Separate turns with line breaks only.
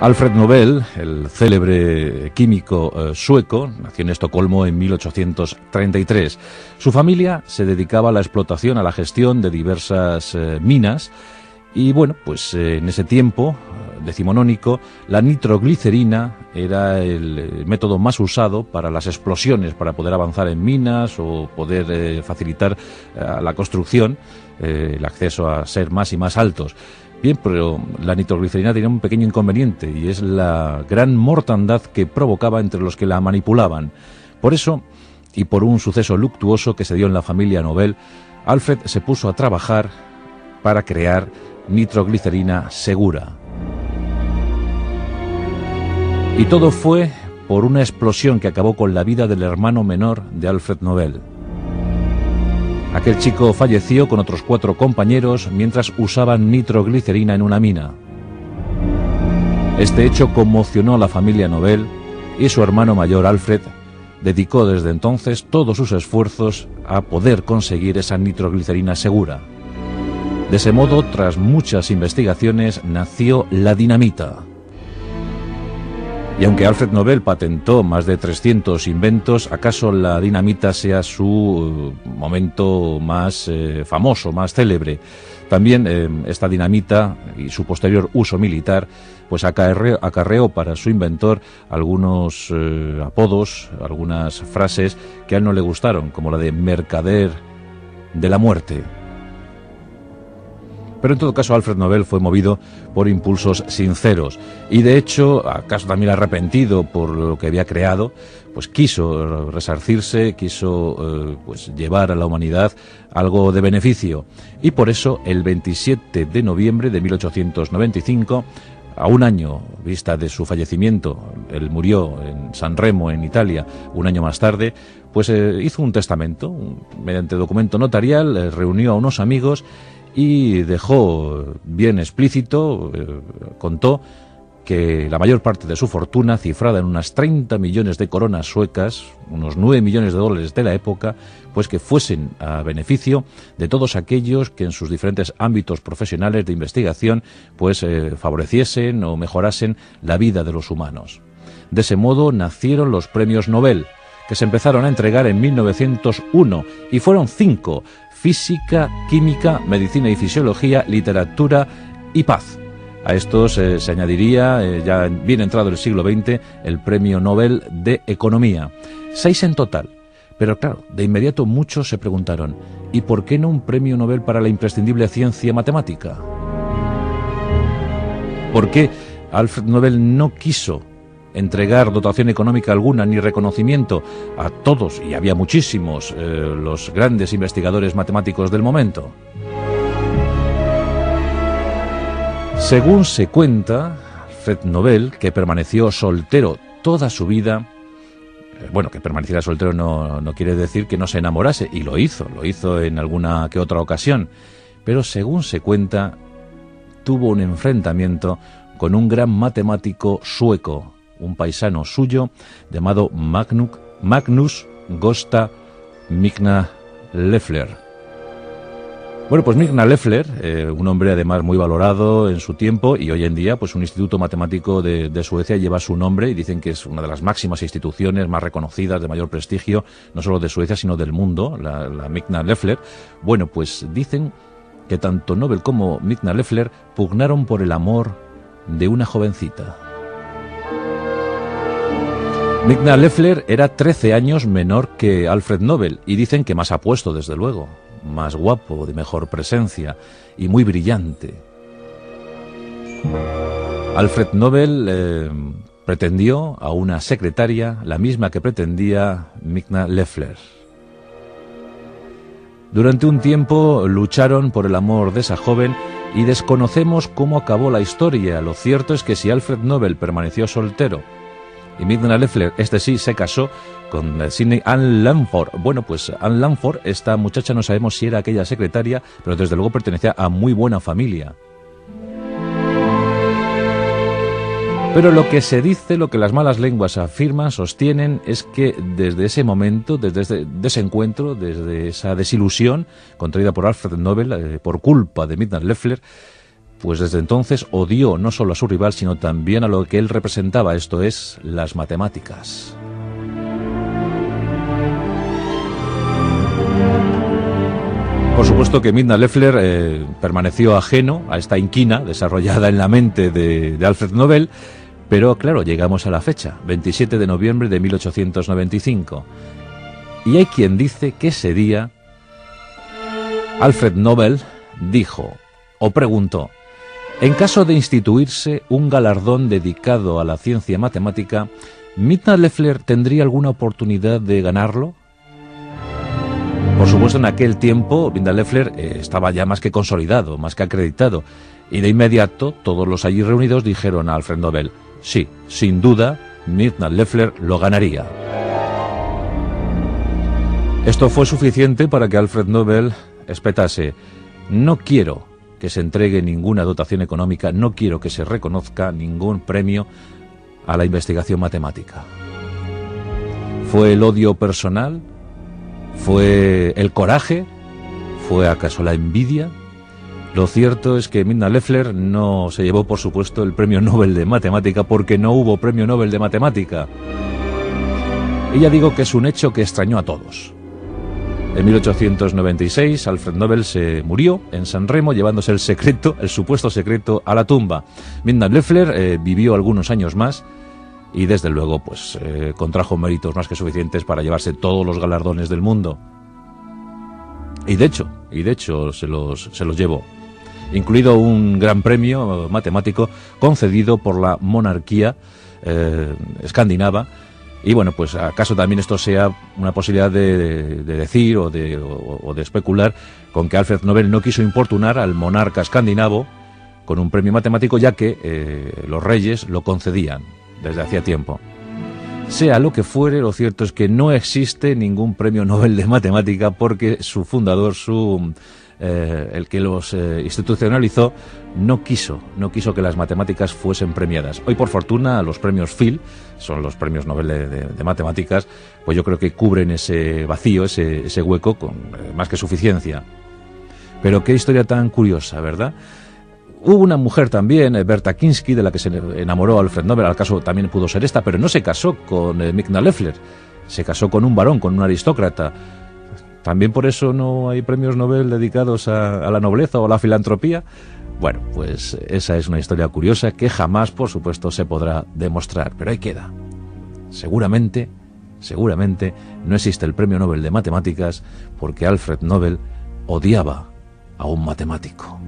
Alfred Nobel, el célebre químico eh, sueco, nació en Estocolmo en 1833. Su familia se dedicaba a la explotación, a la gestión de diversas eh, minas y bueno, pues eh, en ese tiempo decimonónico, la nitroglicerina era el método más usado para las explosiones, para poder avanzar en minas o poder facilitar la construcción, el acceso a ser más y más altos. Bien, pero la nitroglicerina tenía un pequeño inconveniente y es la gran mortandad que provocaba entre los que la manipulaban. Por eso, y por un suceso luctuoso que se dio en la familia Nobel, Alfred se puso a trabajar para crear nitroglicerina segura. Y todo fue por una explosión que acabó con la vida del hermano menor de Alfred Nobel. Aquel chico falleció con otros cuatro compañeros mientras usaban nitroglicerina en una mina. Este hecho conmocionó a la familia Nobel y su hermano mayor Alfred dedicó desde entonces todos sus esfuerzos a poder conseguir esa nitroglicerina segura. De ese modo, tras muchas investigaciones, nació la dinamita. Y aunque Alfred Nobel patentó más de 300 inventos, ¿acaso la dinamita sea su eh, momento más eh, famoso, más célebre? También eh, esta dinamita y su posterior uso militar pues acarreó, para su inventor algunos apodos, algunas frases que a él no le gustaron, como la de mercader de la muerte. Pero en todo caso, Alfred Nobel fue movido por impulsos sinceros y de hecho, acaso también arrepentido por lo que había creado, pues quiso resarcirse, quiso eh, pues llevar a la humanidad algo de beneficio. Y por eso, el 27 de noviembre de 1895, a un año vista de su fallecimiento, él murió en San Remo, en Italia, un año más tarde, pues eh, hizo un testamento, mediante documento notarial, eh, reunió a unos amigos y dejó bien explícito, eh, contó que la mayor parte de su fortuna, cifrada en unas 30 millones de coronas suecas, unos 9 millones de dólares de la época, pues que fuesen a beneficio de todos aquellos que en sus diferentes ámbitos profesionales de investigación pues eh, favoreciesen o mejorasen la vida de los humanos. De ese modo nacieron los premios Nobel, que se empezaron a entregar en 1901 y fueron cinco, física, química, medicina y fisiología, literatura y paz. A estos eh, se añadiría, eh, ya bien entrado el siglo XX, el Premio Nobel de Economía. Seis en total. Pero claro, de inmediato muchos se preguntaron, ¿y por qué no un premio Nobel para la imprescindible ciencia matemática? ¿Por qué Alfred Nobel no quiso entregar dotación económica alguna ni reconocimiento a todos, y había muchísimos, eh, los grandes investigadores matemáticos del momento. Según se cuenta, Fred Nobel, que permaneció soltero toda su vida, eh, bueno, que permaneciera soltero no, no quiere decir que no se enamorase, y lo hizo, lo hizo en alguna que otra ocasión, pero según se cuenta, tuvo un enfrentamiento con un gran matemático sueco, un paisano suyo llamado Magnus Gosta Migna Leffler. Bueno, pues Migna Leffler, eh, un hombre además muy valorado en su tiempo y hoy en día, pues un instituto matemático de, Suecia lleva su nombre y dicen que es una de las máximas instituciones más reconocidas, de mayor prestigio, no solo de Suecia, sino del mundo, la, la Migna Leffler. Bueno, pues dicen que tanto Nobel como Migna Leffler pugnaron por el amor de una jovencita. Migna Leffler era 13 años menor que Alfred Nobel y dicen que más apuesto, desde luego, más guapo, de mejor presencia y muy brillante. Alfred Nobel eh, pretendió a una secretaria, la misma que pretendía Migna Leffler. Durante un tiempo lucharon por el amor de esa joven y desconocemos cómo acabó la historia. Lo cierto es que si Alfred Nobel permaneció soltero, y Midna Leffler, este sí, se casó con Sidney Ann Lamford. Bueno, pues Ann Lamford, esta muchacha no sabemos si era aquella secretaria, pero desde luego pertenecía a muy buena familia. Pero lo que se dice, lo que las malas lenguas afirman, sostienen, es que desde ese momento, desde ese desencuentro, desde esa desilusión contraída por Alfred Nobel, eh, por culpa de Midna Leffler, pues desde entonces odió no solo a su rival, sino también a lo que él representaba, esto es, las matemáticas. Por supuesto que Midna Leffler eh, permaneció ajeno a esta inquina desarrollada en la mente de, de Alfred Nobel, pero claro, llegamos a la fecha, 27 de noviembre de 1895. Y hay quien dice que ese día Alfred Nobel dijo o preguntó, en caso de instituirse un galardón dedicado a la ciencia matemática, ¿Midna Leffler tendría alguna oportunidad de ganarlo? Por supuesto, en aquel tiempo, Midna Leffler eh, estaba ya más que consolidado, más que acreditado, y de inmediato todos los allí reunidos dijeron a Alfred Nobel, sí, sin duda, Midna Leffler lo ganaría. Esto fue suficiente para que Alfred Nobel espetase, no quiero que se entregue ninguna dotación económica, no quiero que se reconozca ningún premio a la investigación matemática. ¿Fue el odio personal? ¿Fue el coraje? ¿Fue acaso la envidia? Lo cierto es que Midna Leffler no se llevó, por supuesto, el premio Nobel de Matemática porque no hubo premio Nobel de Matemática. Ya digo que es un hecho que extrañó a todos. En 1896, Alfred Nobel se murió en San Remo llevándose el secreto, el supuesto secreto, a la tumba. Midna Leffler eh, vivió algunos años más y desde luego pues eh, contrajo méritos más que suficientes para llevarse todos los galardones del mundo. Y de hecho, y de hecho se los, se los llevó, incluido un gran premio matemático concedido por la monarquía eh, escandinava. Y bueno, pues acaso también esto sea una posibilidad de, de decir o de, o de especular con que Alfred Nobel no quiso importunar al monarca escandinavo con un premio matemático ya que eh, los reyes lo concedían desde hacía tiempo. Sea lo que fuere, lo cierto es que no existe ningún premio Nobel de Matemática porque su fundador, su eh, el que los eh, institucionalizó, no quiso, no quiso que las matemáticas fuesen premiadas. Hoy, por fortuna, los premios Phil, son los premios Nobel de, matemáticas, pues yo creo que cubren ese vacío, ese, hueco con eh, más que suficiencia. Pero qué historia tan curiosa, ¿verdad? Hubo una mujer también, Berta Kinsky, de la que se enamoró Alfred Nobel, al caso también pudo ser esta, pero no se casó con Migna Leffler, se casó con un varón, con un aristócrata. También por eso no hay premios Nobel dedicados a, la nobleza o a la filantropía. Bueno, pues esa es una historia curiosa que jamás, por supuesto, se podrá demostrar, pero ahí queda. Seguramente, seguramente no existe el premio Nobel de Matemáticas porque Alfred Nobel odiaba a un matemático.